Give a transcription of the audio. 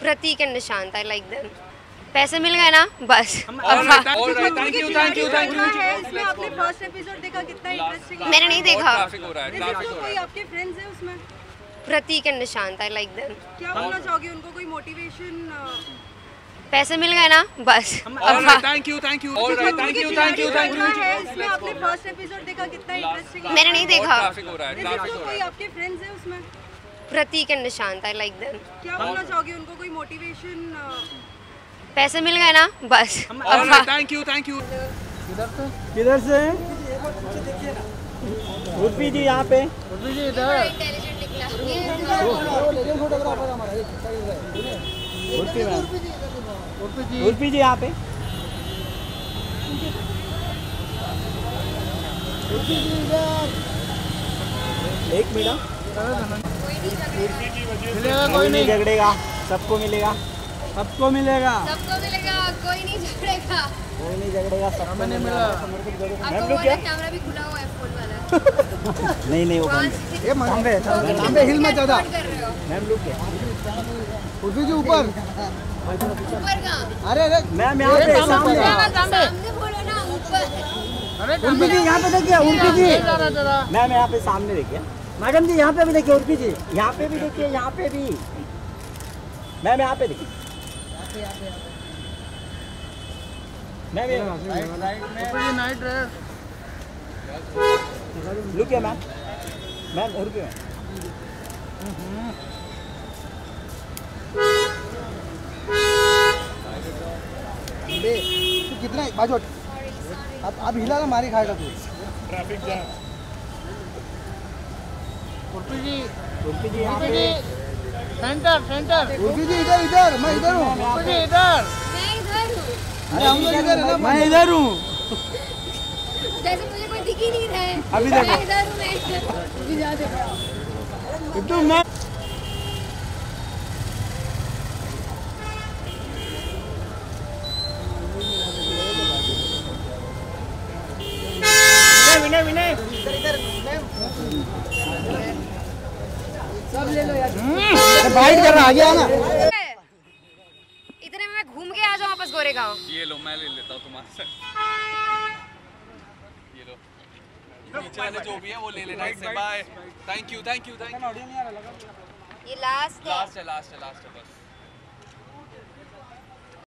Prateek and Nishant I like them पैसे मिल गए ना? बस। मैंने नहीं देखा। ट्रैफ़िक हो रहा है ट्रैफ़िक हो रहा कोई है। आपके फ्रेंड्स हैं उसमें? Prateek and Nishant I like them क्या बोलना चाहोगे उनको? कोई मोटिवेशन पैसे मिल गए ना? बस। you. All right, thank you, thank you, thank you. इसमें आपने फ़र्स्ट एपिसोड देखा कितना इंटरेस्टिंग मैंने नहीं देखा। ट्रैफ़िक हो रहा है ट्रैफ़िक हो रहा कोई आपके फ्रेंड्स हैं उसमें? Prateek and Nishant I like them क्या बोलना चाहोगे उनको? कोई मोटिवेशन पैसे मिल गए ना? बस। All right, thank you, thank you. किधर से? उर्फी जी यहाँ पे। उर्फी मैम उर्फी जी यहाँ पे। एक मिनट। मिलेगा कोई नहीं। झगड़ेगा सबको मिलेगा। सबको मिलेगा। सबको मिलेगा कोई नहीं झगड़ेगा। कोई नहीं झगड़ेगा सबको नहीं मिला। आपको वो कैमरा भी खुला हुआ है फ़ोन वाला। नहीं नहीं वो बंद। ये सामने सामने हिल मत ज़्यादा। हो। मैम रुक गया उर्फी जी ऊपर। ऊपर कहाँ? अरे अरे। मैम यहाँ पे सामने सामने। बोलो ना ऊपर। उर्फी जी यहाँ पे देखिए उर्फी जी मैम यहाँ पे सामने देखिए। मैडम जी, यहाँ पे भी देखिए, उर्फी जी, यहाँ पे भी देखिए, यहाँ पे भी। मैम, यहाँ पे देखिए। Ma'am night ma'am. Ma'am, Urfi ma'am. कितना? बाजू अब अब हिला ना, मारी खाएगा तू। उर्फी जी उर्फी जी यहाँ पे। Centre centre. उर्फी जी इधर इधर मैं इधर हूँ। उर्फी जी इधर। मैं इधर हूँ। अरे हम लोग इधर है ना मैं इधर हूँ। जैसे मुझे कोई दिख ही नहीं रहा है। अभी देखो। मैं इधर हूँ मैं इधर हूँ। जा देखो तू मैं विनय विनय। बाइट कर रहा आगे आना इतने में मैं घूम के आ जाऊँ वापस गोरेगांव? ये लो मैं ले लेता हूँ तुम्हारे से ये लो। नीचे वाले जो भी है वो ले लेना इससे। Bye thank you thank you thank you ये लास्ट है। लास्ट है लास्ट है लास्ट है बस।